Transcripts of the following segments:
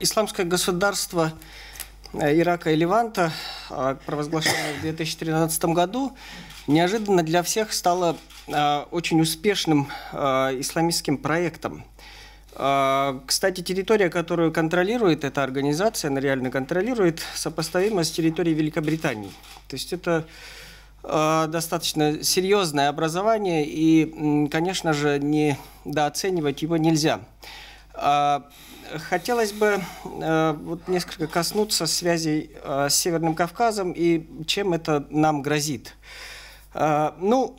исламское государство Ирака и Леванта, провозглашенное в 2013 году, неожиданно для всех стало очень успешным исламистским проектом. Кстати, территория, которую контролирует эта организация, она реально контролирует, сопоставима с территорией Великобритании. То есть это достаточно серьезное образование, и, конечно же, недооценивать его нельзя. Хотелось бы э, вот несколько коснуться связей э, с Северным Кавказом и чем это нам грозит. Э, ну,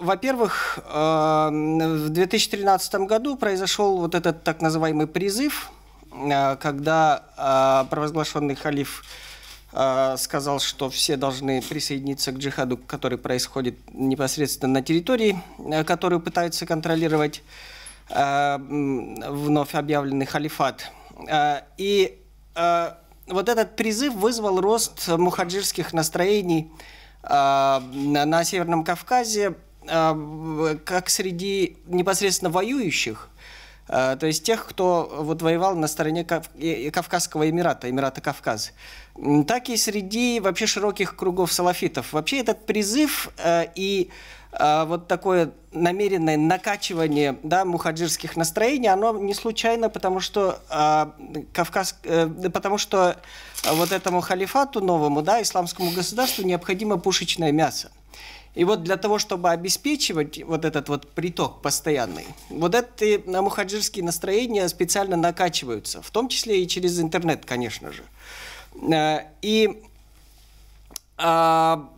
во-первых, в 2013 году произошел вот этот так называемый призыв, когда провозглашенный халиф сказал, что все должны присоединиться к джихаду, который происходит непосредственно на территории, которую пытаются контролировать вновь объявленный халифат. Э, и э, вот этот призыв вызвал рост мухаджирских настроений на Северном Кавказе, как среди непосредственно воюющих, то есть тех, кто вот воевал на стороне Кавказского Эмирата, Эмирата Кавказ, так и среди вообще широких кругов салафитов. Вообще этот призыв и вот такое намеренное накачивание да, мухаджирских настроений, оно не случайно, потому что, э, Кавказ, э, потому что вот этому халифату новому, да, исламскому государству необходимо пушечное мясо. И вот для того, чтобы обеспечивать вот этот вот приток постоянный, вот эти мухаджирские настроения специально накачиваются, в том числе и через интернет, конечно же. Э, и а,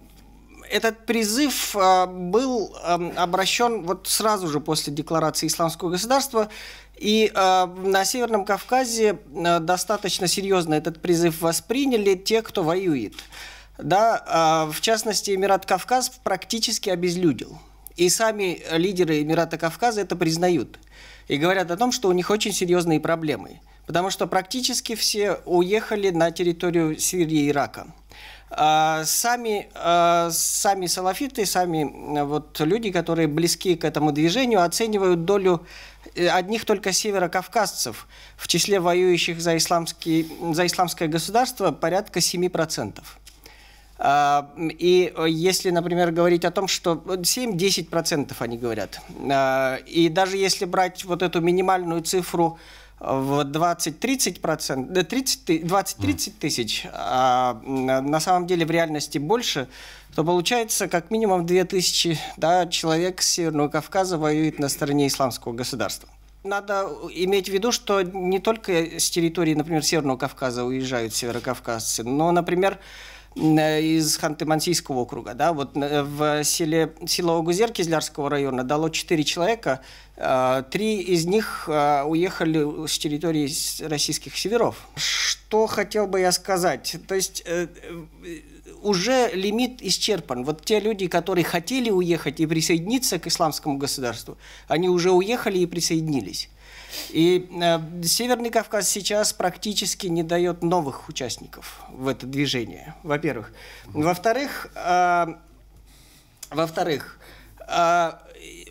этот призыв а, был обращен вот сразу же после декларации исламского государства, и а, на Северном Кавказе а, достаточно серьезно этот призыв восприняли те, кто воюет. Да, в частности, Эмират Кавказ практически обезлюдил. И сами лидеры Эмирата Кавказа это признают. И говорят о том, что у них очень серьезные проблемы. Потому что практически все уехали на территорию Сирии и Ирака. А, сами, а, сами салафиты, сами вот люди, которые близки к этому движению, оценивают долю э, одних только северокавказцев в числе воюющих за, исламский, за исламское государство порядка 7%. А, и если, например, говорить о том, что 7-10% они говорят, и даже если брать вот эту минимальную цифру в 20-30 процентов, 20-30 тысяч, а на самом деле в реальности больше, то получается как минимум 2000 да, человек с Северного Кавказа воюет на стороне исламского государства. Надо иметь в виду, что не только с территории, например, Северного Кавказа уезжают северокавказцы, но, например, из Ханты-Мансийского округа. Да? Вот э, в селе, село Огузер Кизлярского района дало 4 человека, э, три из них э, уехали с территории российских северов. Что хотел бы я сказать? То есть уже лимит исчерпан. Вот те люди, которые хотели уехать и присоединиться к исламскому государству, они уже уехали и присоединились. И э, Северный Кавказ сейчас практически не дает новых участников в это движение, во-первых. Во-вторых, э, во-вторых, э,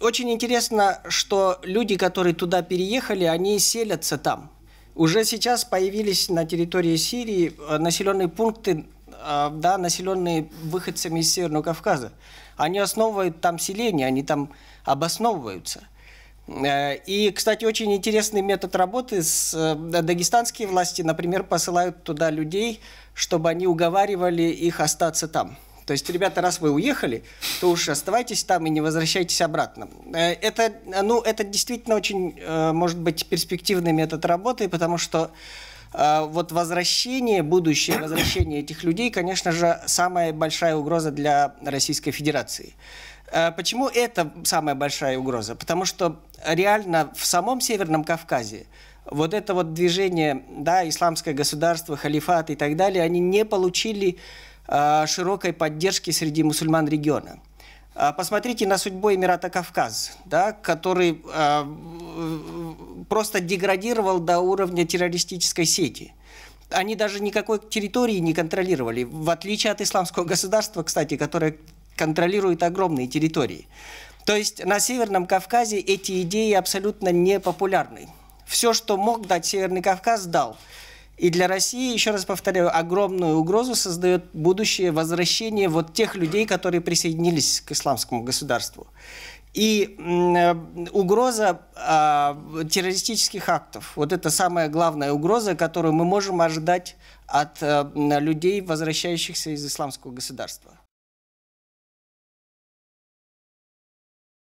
очень интересно, что люди, которые туда переехали, они селятся там. Уже сейчас появились на территории Сирии э, населенные пункты, э, да, населенные выходцами из Северного Кавказа. Они основывают там селение, они там обосновываются – и, кстати, очень интересный метод работы. С, э, дагестанские власти, например, посылают туда людей, чтобы они уговаривали их остаться там. То есть, ребята, раз вы уехали, то уж оставайтесь там и не возвращайтесь обратно. Э, это, ну, это действительно очень, может быть, перспективный метод работы, потому что вот возвращение, будущее возвращение этих людей, конечно же, самая большая угроза для Российской Федерации. Почему это самая большая угроза? Потому что реально в самом Северном Кавказе вот это вот движение, да, исламское государство, халифат и так далее, они не получили э, широкой поддержки среди мусульман региона. Посмотрите на судьбу Эмирата Кавказ, да, который просто деградировал до уровня террористической сети. Они даже никакой территории не контролировали, в отличие от исламского государства, кстати, которое контролирует огромные территории. То есть на Северном Кавказе эти идеи абсолютно не популярны. Все, что мог дать Северный Кавказ, дал. И для России, еще раз повторяю, огромную угрозу создает будущее возвращение вот тех людей, которые присоединились к исламскому государству. И э, угроза э, террористических актов, вот это самая главная угроза, которую мы можем ожидать от э, людей, возвращающихся из исламского государства.